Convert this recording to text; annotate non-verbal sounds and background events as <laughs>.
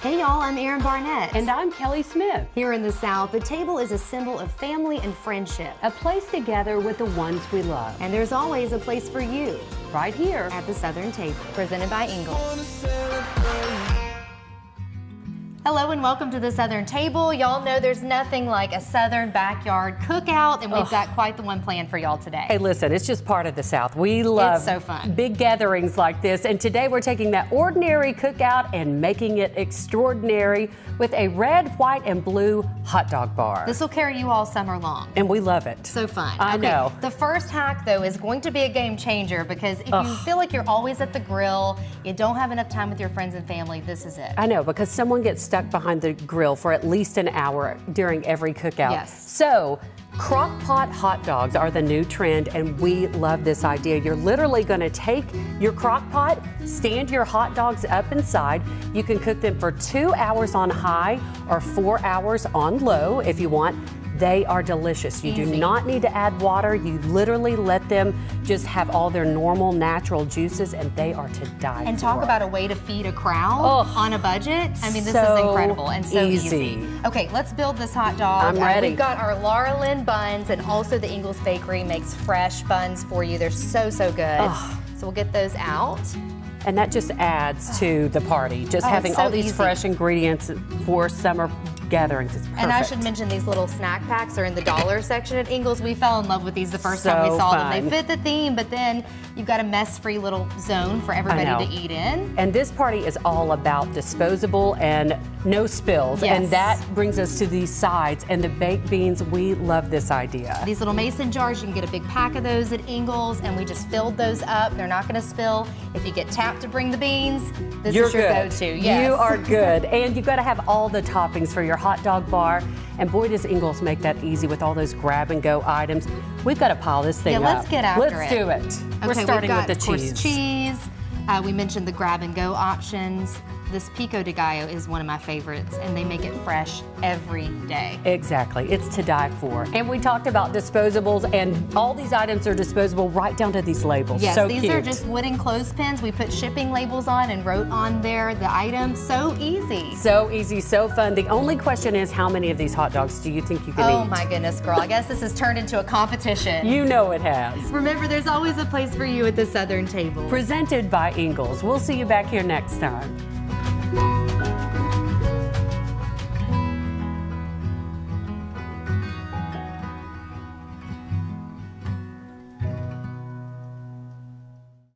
Hey y'all, I'm Erin Barnett. And I'm Kelli Smith. Here in the South, the table is a symbol of family and friendship. A place together with the ones we love. And there's always a place for you. Right here at the Southern Table. Presented by Ingles. Hello and welcome to the Southern Table. Y'all know there's nothing like a Southern backyard cookout, and we've Ugh. got quite the one planned for y'all today. Hey, listen, it's just part of the South. We love it's so fun. big gatherings like this, and today we're taking that ordinary cookout and making it extraordinary with a red, white, and blue hot dog bar. This will carry you all summer long. And we love it. So fun. I okay, know. The first hack, though, is going to be a game changer because if Ugh. you feel like you're always at the grill, you don't have enough time with your friends and family, this is it. I know, because someone gets stuck behind the grill for at least an hour during every cookout. Yes. So, crock pot hot dogs are the new trend, and we love this idea. You're literally going to take your crock pot, stand your hot dogs up inside. You can cook them for two hours on high or four hours on low if you want. They are delicious. You Easy. do not need to add water. You literally let them just have all their normal natural juices and they are to die And for. talk about a way to feed a crowd oh, on a budget. I mean, this so is incredible and so easy. easy. Okay, let's build this hot dog. I'm ready. Uh, we've got our Laura Lynn buns and also the Ingles Bakery makes fresh buns for you. They're so, so good. Oh. So we'll get those out. And that just adds to the party, just oh, having so all these easy. fresh ingredients for summer gatherings. It's perfect. And I should mention these little snack packs are in the dollar section at Ingles. We fell in love with these the first so time we saw fun. them. They fit the theme, but then you've got a mess-free little zone for everybody to eat in. And this party is all about disposable and no spills. Yes. And that brings us to these sides and the baked beans. We love this idea. These little mason jars, you can get a big pack of those at Ingles, and we just filled those up. They're not going to spill. If you get tapped to bring the beans, this You're is your go-to. Yes. You are <laughs> good. and you've got to have all the toppings for your hot dog bar. And boy, does Ingles make that easy with all those grab and go items. We've got to pile this thing yeah, up. let's get after let's it. do it. Okay, We're starting with the cheese. Cheese. Uh, we mentioned the grab and go options. This pico de gallo is one of my favorites, and they make it fresh every day. Exactly. It's to die for. And we talked about disposables, and all these items are disposable right down to these labels. Yes, so these cute. are just wooden clothespins. We put shipping labels on and wrote on there the item. So easy. So easy, so fun. The only question is how many of these hot dogs do you think you can oh, eat? Oh my goodness, girl. I guess this has turned into a competition. You know it has. Remember, there's always a place for you at the Southern Table. Presented by Ingles. We'll see you back here next time.